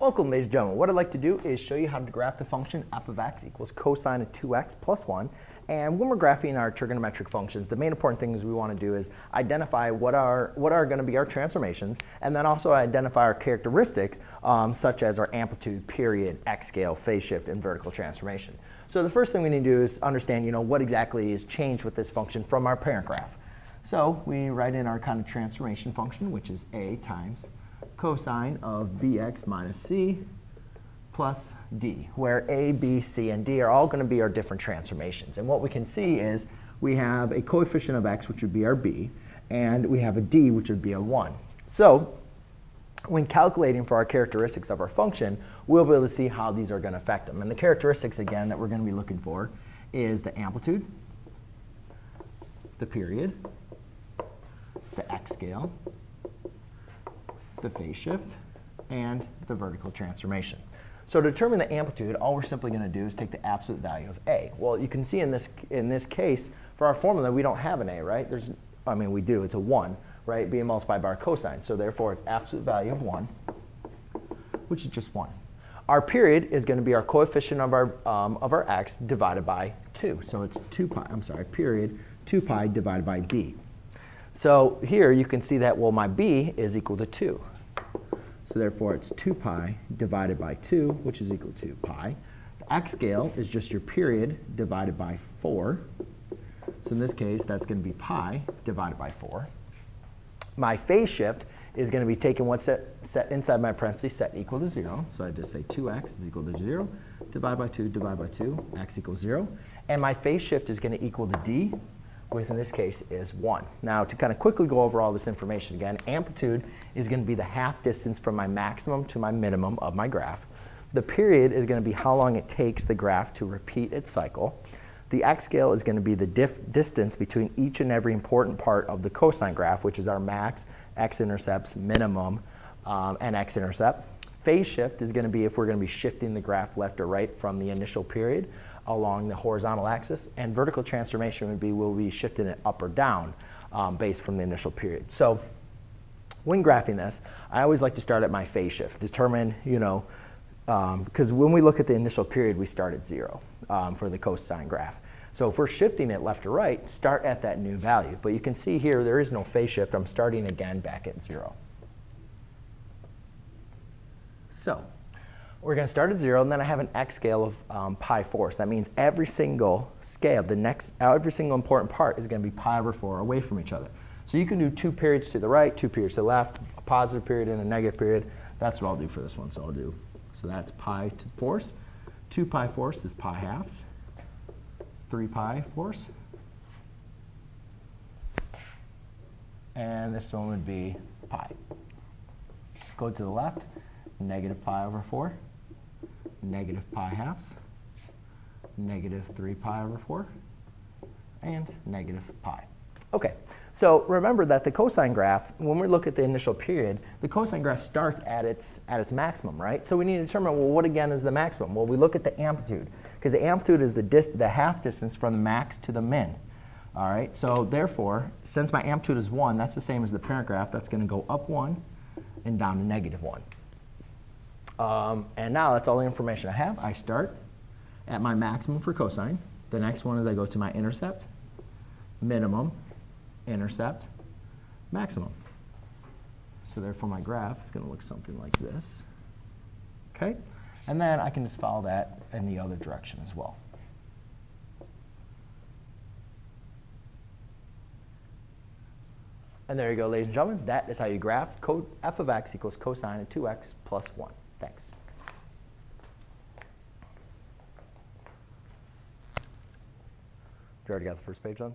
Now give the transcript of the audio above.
Welcome, ladies and gentlemen. What I'd like to do is show you how to graph the function f of x equals cosine of 2x plus 1. And when we're graphing our trigonometric functions, the main important things we want to do is identify what are, what are going to be our transformations, and then also identify our characteristics, um, such as our amplitude, period, x scale, phase shift, and vertical transformation. So the first thing we need to do is understand, you know, what exactly is changed with this function from our parent graph. So we write in our kind of transformation function, which is a times cosine of bx minus c plus d, where a, b, c, and d are all going to be our different transformations. And what we can see is we have a coefficient of x, which would be our b, and we have a d, which would be a 1. So when calculating for our characteristics of our function, we'll be able to see how these are going to affect them. And the characteristics, again, that we're going to be looking for is the amplitude, the period, the x scale, the phase shift, and the vertical transformation. So to determine the amplitude, all we're simply going to do is take the absolute value of a. Well, you can see in this, in this case, for our formula, we don't have an a, right? There's, I mean, we do. It's a 1, right, being multiplied by our cosine. So therefore, it's absolute value of 1, which is just 1. Our period is going to be our coefficient of our, um, of our x divided by 2. So it's 2 pi, I'm sorry, period, 2 pi divided by b. So here you can see that, well, my b is equal to 2. So therefore, it's 2 pi divided by 2, which is equal to pi. The x scale is just your period divided by 4. So in this case, that's going to be pi divided by 4. My phase shift is going to be taking what's set, set inside my parentheses, set equal to 0. So I just say 2x is equal to 0, divide by 2, divide by 2, x equals 0. And my phase shift is going to equal to d, which in this case is 1. Now, to kind of quickly go over all this information again, amplitude is going to be the half distance from my maximum to my minimum of my graph. The period is going to be how long it takes the graph to repeat its cycle. The x scale is going to be the distance between each and every important part of the cosine graph, which is our max, x-intercepts, minimum, um, and x-intercept. Phase shift is going to be if we're going to be shifting the graph left or right from the initial period along the horizontal axis, and vertical transformation would be will be shifting it up or down um, based from the initial period. So when graphing this, I always like to start at my phase shift, determine, you know, because um, when we look at the initial period, we start at zero um, for the cosine graph. So if we're shifting it left or right, start at that new value. But you can see here, there is no phase shift. I'm starting again back at zero. So we're going to start at zero, and then I have an x scale of um, pi 4. So that means every single scale, the next, every single important part is going to be pi over 4 away from each other. So you can do two periods to the right, two periods to the left, a positive period and a negative period. That's what I'll do for this one. So I'll do, so that's pi to fourths. 2 pi fourths is pi halves. 3 pi fourths. And this one would be pi. Go to the left, negative pi over 4 negative pi halves, negative 3 pi over 4, and negative pi. Okay, so remember that the cosine graph, when we look at the initial period, the cosine graph starts at its, at its maximum, right? So we need to determine, well, what again is the maximum? Well, we look at the amplitude, because the amplitude is the, dis the half distance from the max to the min. All right, so therefore, since my amplitude is 1, that's the same as the parent graph. That's going to go up 1 and down to negative 1. Um, and now that's all the information I have. I start at my maximum for cosine. The next one is I go to my intercept, minimum, intercept, maximum. So therefore my graph is going to look something like this. Okay? And then I can just follow that in the other direction as well. And there you go, ladies and gentlemen. That is how you graph code f of x equals cosine of 2x plus 1. Thanks. You already got the first page on?